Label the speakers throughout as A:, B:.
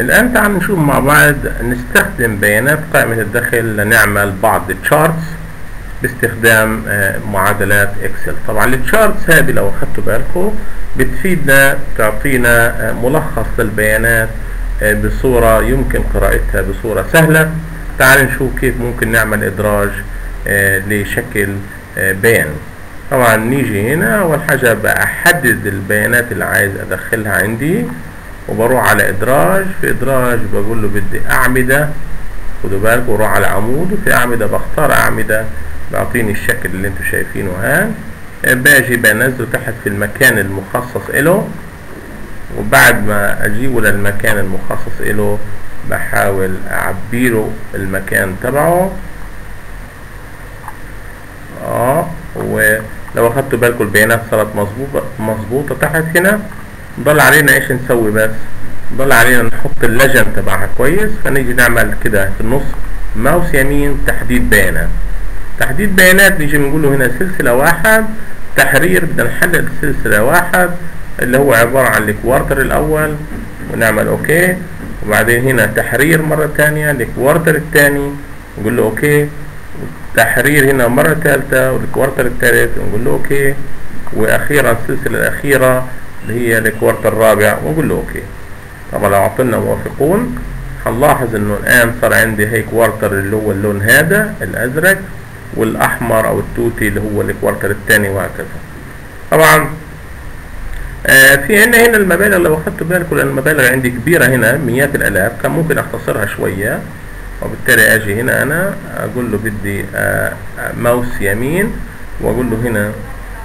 A: الآن تعال نشوف مع بعض نستخدم بيانات قائمة الدخل لنعمل بعض ال charts باستخدام آه، معادلات إكسل. طبعا ال charts هذه لو اخدتوا بالكم بتفيدنا تعطينا آه، ملخص للبيانات آه، بصورة يمكن قراءتها بصورة سهلة. تعال نشوف كيف ممكن نعمل إدراج لشكل بيان. طبعا نيجي هنا اول حاجة بحدد البيانات اللي عايز أدخلها عندي. وبروح على إدراج في إدراج بقول له بدي أعمدة خدوا بالكم بروح على عمود وفي أعمدة بختار أعمدة بعطيني الشكل اللي أنتم شايفينه هان. باجي بنزله تحت في المكان المخصص له وبعد ما أجيبه للمكان المخصص له بحاول أعبيله المكان تبعه. آه ولو أخدتوا بالكم البيانات صارت مظبوطه مظبوطة تحت هنا. ضل علينا إيش نسوي بس؟ ضل علينا نحط ال legend تبعها كويس فنيجي نعمل كده في النص ماوس يمين تحديد بيانات. تحديد بيانات نيجي بنقول له هنا سلسلة واحد تحرير بدنا نحدد سلسلة واحد اللي هو عبارة عن ال quarter الأول ونعمل okay. وبعدين هنا تحرير مرة تانية ال quarter التاني نقول له okay. تحرير هنا مرة ثالثة وال quarter الثالث نقول له okay. وأخيرا السلسلة الأخيرة اللي هي ال quarter الرابع ونقول له okay. طبعا لو عملنا موافق هنلاحظ إنه الآن صار عندي هي quarter اللي هو اللون هذا الأزرق والأحمر أو التوتي اللي هو ال quarter الثاني وهكذا. طبعا آه في عندنا هنا المبالغ لو اخدتوا بالكم لأن المبالغ عندي كبيرة هنا مئات الآلاف كان ممكن أختصرها شوية. وبالتالي أجي هنا أنا أقول له بدي آه ماوس يمين وأقول له هنا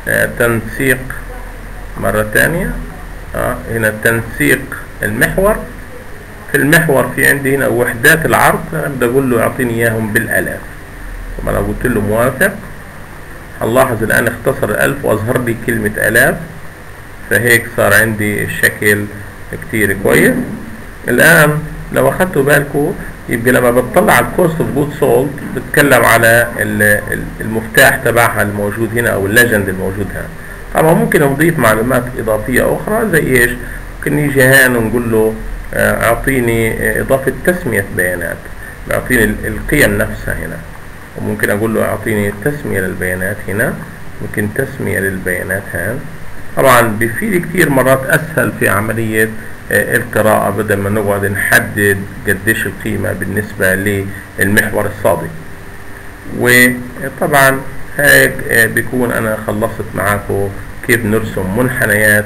A: آه تنسيق مرة تانية آه هنا تنسيق المحور. في المحور في عندي هنا وحدات العرض أنا بدي أقول له يعطيني إياهم بالآلاف. طبعا لو قلت له موافق. هنلاحظ الآن اختصر الألف وأظهر لي كلمة آلاف. فهيك صار عندي الشكل كتير كويس. الآن لو اخدتوا بالكم يبقى لما بتطلع على ال cost of good sold بتكلم على المفتاح تبعها الموجود هنا أو ال legend الموجود هنا. طبعا ممكن نضيف معلومات إضافية أخرى زي إيش؟ ممكن نيجي هان ونقول له أعطيني إضافة تسمية بيانات. أعطيني القيم نفسها هنا. وممكن أقول له أعطيني تسمية للبيانات هنا. ممكن تسمية للبيانات هان طبعا بيفيد كتير مرات أسهل في عملية القراءة بدل ما نقعد نحدد قديش القيمة بالنسبة للمحور الصادق وطبعا بيكون أنا خلصت معاكم كيف نرسم منحنيات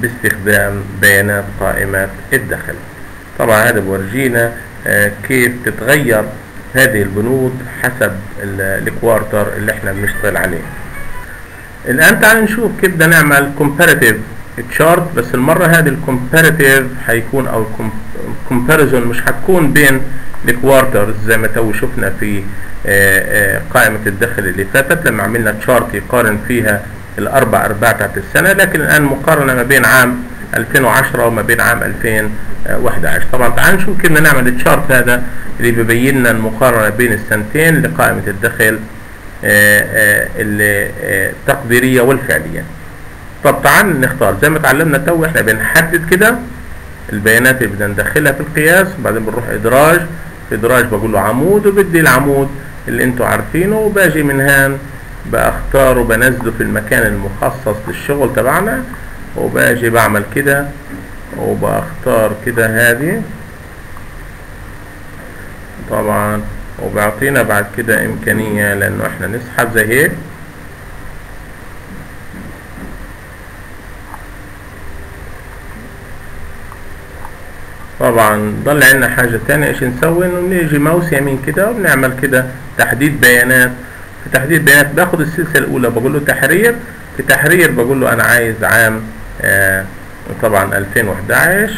A: باستخدام بيانات قائمة الدخل. طبعا هذا بورجينا كيف تتغير هذه البنود حسب الكوارتر اللي إحنا بنشتغل عليه. الآن تعال نشوف كيف بدنا نعمل comparative chart بس المرة هذه ال comparative هيكون أو ال comparison مش هتكون بين ال quarters زي ما تو شفنا في قائمة الدخل اللي فاتت. لما عملنا chart يقارن فيها الأربع أرباع بتاعت السنة لكن الآن مقارنة ما بين عام 2010 وما بين عام 2011 طبعا تعال نشوف كيف نعمل ال chart هذا اللي بيبين لنا المقارنة بين السنتين لقائمة الدخل التقديرية والفعلية. طب تعال نختار. زي ما اتعلمنا تو إحنا بنحدد كده البيانات اللي بدنا ندخلها في القياس وبعدين بنروح إدراج. في إدراج بقول له عمود وبدي العمود. اللي أنتوا عارفينه وباجي من هان بختاره وبنزله في المكان المخصص للشغل تبعنا وباجي بعمل كده وبختار كده هذه. طبعا وبيعطينا بعد كده إمكانية لأنه إحنا نسحب زي هيك. طبعا ضل عندنا حاجة تانية إيش نسوي؟ إنه بنيجي ماوس يمين كده وبنعمل كده تحديد بيانات. في تحديد بيانات باخد السلسلة الأولى بقول له تحرير. في تحرير بقول له أنا عايز عام آه طبعا 2011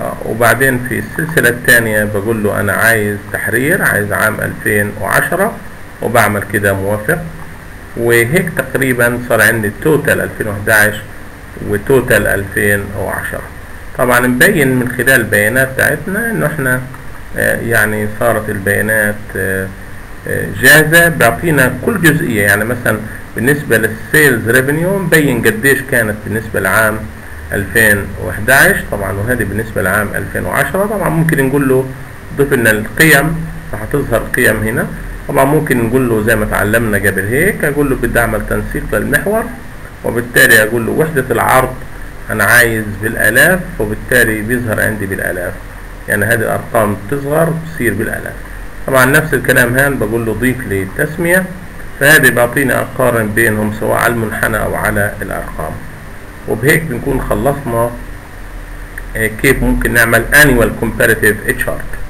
A: آه وبعدين في السلسلة الثانية بقول له أنا عايز تحرير عايز عام 2010 وبعمل كده موافق. وهيك تقريبا صار عندي total 2011 و total 2010 طبعا مبين من خلال البيانات بتاعتنا إنه إحنا آه يعني صارت البيانات آه جاهزة بيعطينا كل جزئية. يعني مثلا بالنسبة لل sales revenue مبين قديش كانت بالنسبة لعام 2011 طبعا وهذه بالنسبة لعام 2010 طبعا ممكن نقول له ضيف لنا القيم فهتظهر قيم هنا. طبعا ممكن نقول له زي ما اتعلمنا قبل هيك أقول له بدي أعمل تنسيق للمحور وبالتالي أقول له وحدة العرض أنا عايز بالآلاف وبالتالي بيظهر عندي بالآلاف. يعني هذه الأرقام تصغر تصير بالآلاف. طبعا نفس الكلام هان بقول له ضيف لي تسمية فهذه بيعطيني اقارن بينهم سواء على المنحنى أو على الأرقام. وبهيك بنكون خلصنا كيف ممكن نعمل annual comparative chart.